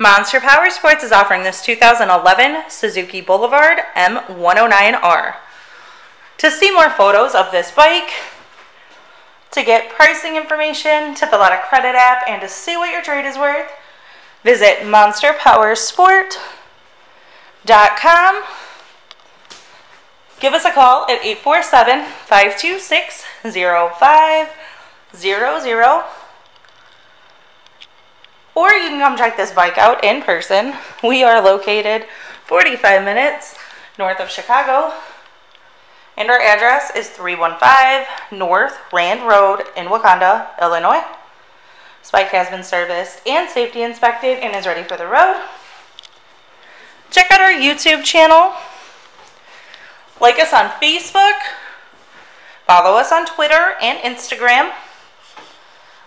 Monster Power Sports is offering this 2011 Suzuki Boulevard M109R. To see more photos of this bike, to get pricing information, to fill out a credit app, and to see what your trade is worth, visit monsterpowersport.com. Give us a call at 847 526 0500 or you can come check this bike out in person. We are located 45 minutes north of Chicago, and our address is 315 North Rand Road in Wauconda, Illinois. This bike has been serviced and safety inspected and is ready for the road. Check out our YouTube channel. Like us on Facebook. Follow us on Twitter and Instagram.